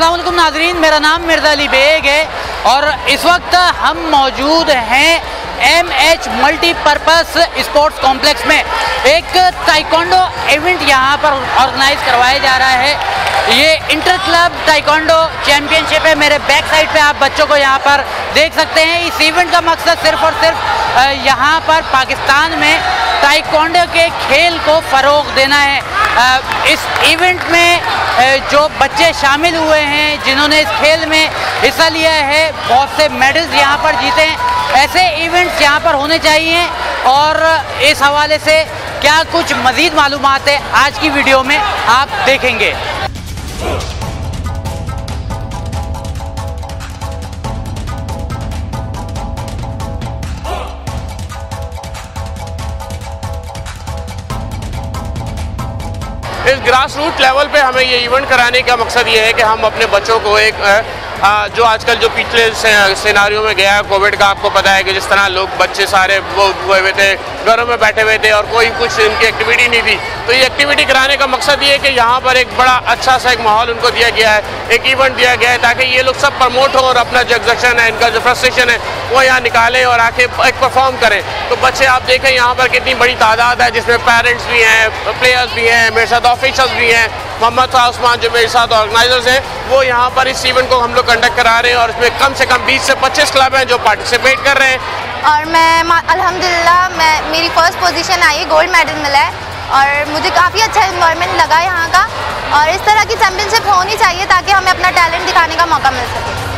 वालेकुम नाजरीन, मेरा नाम मिर्ज़ा अली बेग है और इस वक्त हम मौजूद हैं M H multipurpose sports complex में। एक टाइकोंडो इवेंट यहाँ पर ऑर्गेनाइज करवाया जा रहा है। ये इंटर क्लब टाइकोंडो चैम्पियनशिप है। मेरे बैक साइड पे आप बच्चों को यहाँ पर देख सकते हैं। इस इवेंट का मकसद सिर्फ़ और सिर्फ़ यहाँ पर पाकिस्तान में टाइकोंडो के खेल को फ़रोग देना है। इस इवेंट में जो बच्चे शामिल हुए हैं, जिन्होंने इस खेल में हिस्सा लिया है, बहुत से मेडल्स यहाँ पर जीते हैं। ऐसे इवेंट्स यहाँ पर होने चाहिए और इस हवाले से क्या कुछ मज़ीद मालूम है आज की वीडियो में आप देखेंगे। इस ग्रास रूट लेवल पे हमें ये इवेंट कराने का मकसद ये है कि हम अपने बच्चों को एक जो आजकल जो पिछले सिनारियों में गया है, कोविड का आपको पता है कि जिस तरह लोग, बच्चे सारे वो हुए हुए थे, घरों में बैठे हुए थे और कोई कुछ इनकी एक्टिविटी नहीं थी। तो ये एक्टिविटी कराने का मकसद ये है कि यहाँ पर एक बड़ा अच्छा सा एक माहौल उनको दिया गया है, एक इवेंट दिया गया है, ताकि ये लोग सब प्रमोट हो और अपना जो एग्जेक्शन है, इनका जो फ्रस्ट्रेशन है, वो यहाँ निकालें और आके एक परफॉर्म करें। तो बच्चे, आप देखें यहाँ पर कितनी बड़ी तादाद है, जिसमें पेरेंट्स भी हैं प्लेयर्स भी हैं मेरे साथ ऑफिशल्स भी हैं। मोहम्मद शाह उस्मान जो मेरे साथ ऑर्गेनाइजर्स हैं वो यहाँ पर इस इवेंट को हम लोग कंडक्ट करा रहे हैं और इसमें कम से कम 20 से 25 क्लब हैं जो पार्टिसिपेट कर रहे हैं। और मैं अल्हम्दुलिल्लाह मैं मेरी फ़र्स्ट पोजीशन आई गोल्ड मेडल मिला है। और मुझे काफ़ी अच्छा इन्वायरमेंट लगा यहाँ का। और इस तरह की चैम्पियनशिप होनी चाहिए ताकि हमें अपना टैलेंट दिखाने का मौका मिल सके।